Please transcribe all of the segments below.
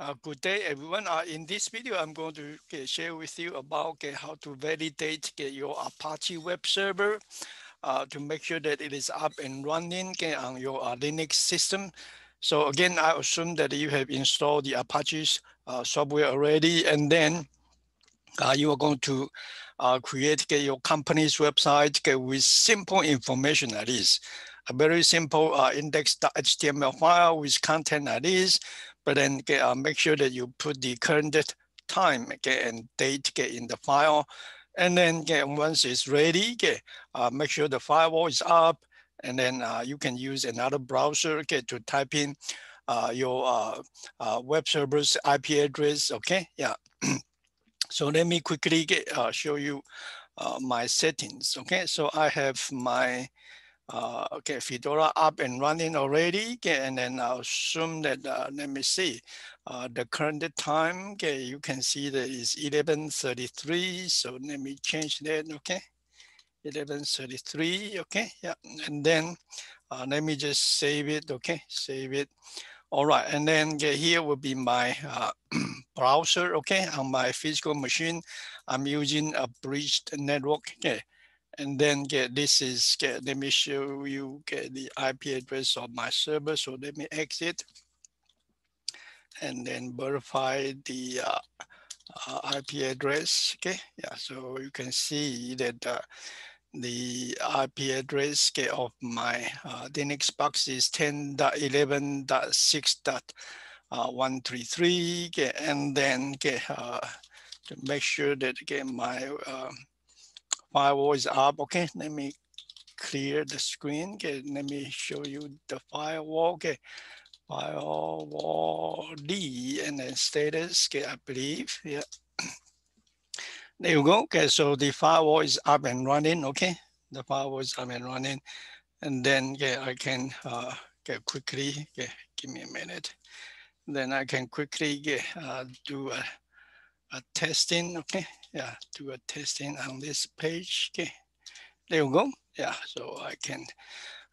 Uh, good day, everyone. Uh, in this video, I'm going to okay, share with you about okay, how to validate okay, your Apache web server uh, to make sure that it is up and running okay, on your uh, Linux system. So again, I assume that you have installed the Apache uh, software already, and then uh, you are going to create your company's website with simple information that is a very simple index.html file with content that is but then uh, make sure that you put the current time okay, and date okay, in the file. And then okay, once it's ready, okay, uh, make sure the firewall is up and then uh, you can use another browser okay, to type in uh, your uh, uh, web server's IP address, okay? Yeah. so let me quickly get, show you my settings, okay? So I have my uh, okay, Fedora up and running already. Okay, and then I'll assume that, uh, let me see, uh, the current time, okay, you can see that is 1133. So let me change that, okay. 1133, okay, yeah. And then uh, let me just save it, okay, save it. All right, and then okay, here will be my uh, browser, okay, on my physical machine. I'm using a bridged network, okay and then get this is get let me show you get the IP address of my server. So let me exit and then verify the uh, uh, IP address. Okay, yeah. So you can see that uh, the IP address of my uh, Linux box is 10.11.6.133. Okay, and then okay, uh, to make sure that again my firewall is up. Okay, let me clear the screen. Okay, let me show you the firewall. Okay, firewalld and then status. Okay, I believe. Yeah. There you go. Okay, so the firewall is up and running. Okay, the firewall is up and running, and then yeah, I can uh, get quickly. Okay, give me a minute. Then I can quickly get uh, do a a testing, okay? Yeah, do a testing on this page, okay? There we go. Yeah, so I can,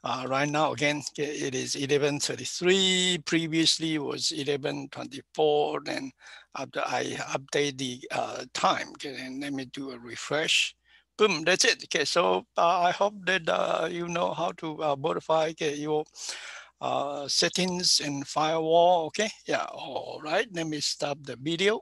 uh, right now, again, it is 1133, previously was 1124, then after I update the uh, time, okay, and let me do a refresh. Boom, that's it. Okay, so uh, I hope that uh, you know how to uh, modify okay, your uh, settings and firewall, okay? Yeah, all right, let me stop the video.